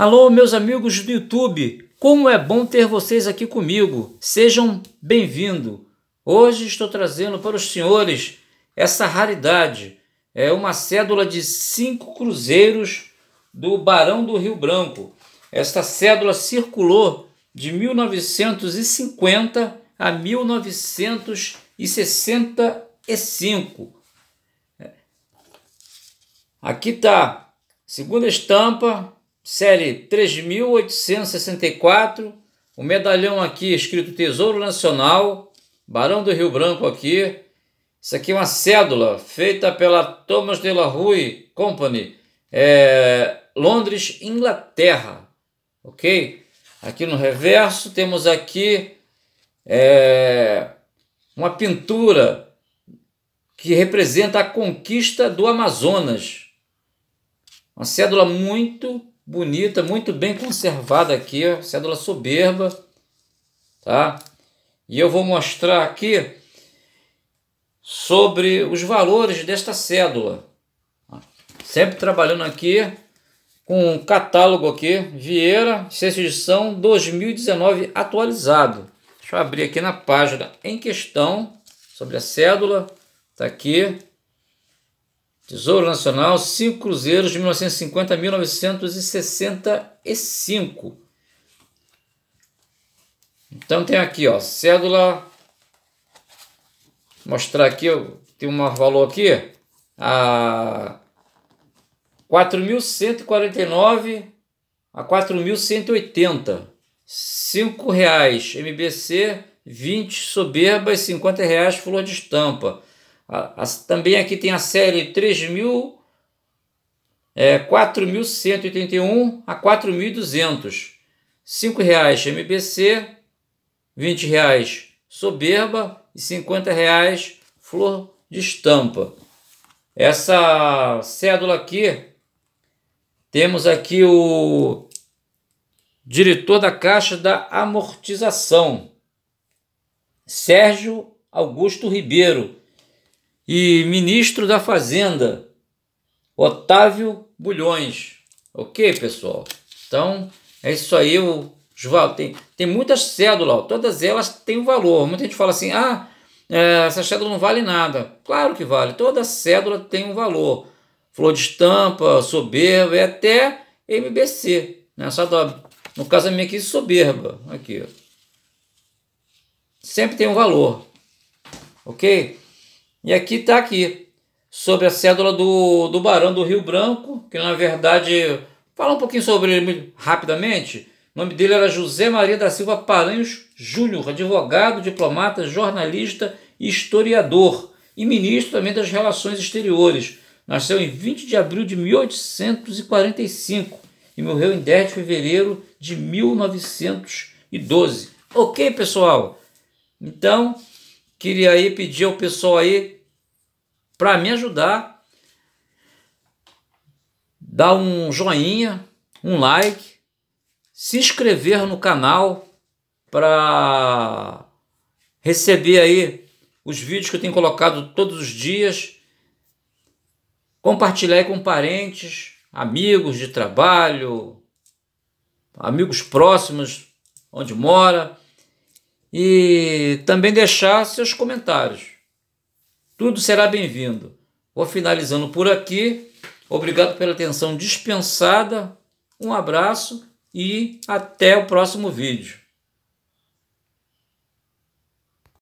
Alô, meus amigos do YouTube, como é bom ter vocês aqui comigo. Sejam bem-vindos. Hoje estou trazendo para os senhores essa raridade. É uma cédula de cinco cruzeiros do Barão do Rio Branco. Esta cédula circulou de 1950 a 1965. Aqui está, segunda estampa, série 3864, o medalhão aqui escrito Tesouro Nacional, Barão do Rio Branco aqui. Isso aqui é uma cédula feita pela Thomas de la Rue Company, é, Londres, Inglaterra, ok? Aqui no reverso temos aqui é, uma pintura que representa a conquista do Amazonas. Uma cédula muito bonita, muito bem conservada aqui, ó, cédula soberba, tá? E eu vou mostrar aqui sobre os valores desta cédula. Sempre trabalhando aqui com um catálogo aqui, Vieira, sexta edição 2019 atualizado. Deixa eu abrir aqui na página em questão sobre a cédula, tá aqui. Tesouro Nacional, cinco cruzeiros de 1950 a 1965. Então tem aqui, ó, cédula. Mostrar aqui, tem um valor aqui a 4.149 a 4.180. Cinco reais MBC, 20 soberba e 50 reais flor de estampa. Também aqui tem a série 3.000, é, 4.181 a 4.200. R$ reais MBC, R$ reais soberba e R$ reais flor de estampa. Essa cédula aqui, temos aqui o diretor da Caixa da Amortização, Sérgio Augusto Ribeiro, e ministro da Fazenda, Otávio Bulhões. Ok, pessoal? Então, é isso aí. O, tem, tem muitas cédulas, todas elas têm um valor. Muita gente fala assim, ah, é, essa cédula não vale nada. Claro que vale, toda cédula tem um valor. Flor de estampa, soberba, e até MBC. Né? Só no caso a minha aqui, soberba. Aqui, ó. Sempre tem um valor. Ok? E aqui está aqui, sobre a cédula do, do Barão do Rio Branco, que na verdade, fala um pouquinho sobre ele rapidamente. O nome dele era José Maria da Silva Paranhos Júnior, advogado, diplomata, jornalista e historiador, e ministro também das Relações Exteriores. Nasceu em 20 de abril de 1845 e morreu em 10 de fevereiro de 1912. Ok, pessoal? Então, Queria aí pedir ao pessoal aí para me ajudar, dar um joinha, um like, se inscrever no canal para receber aí os vídeos que eu tenho colocado todos os dias, compartilhar com parentes, amigos de trabalho, amigos próximos onde mora e também deixar seus comentários. Tudo será bem-vindo. Vou finalizando por aqui. Obrigado pela atenção dispensada. Um abraço e até o próximo vídeo.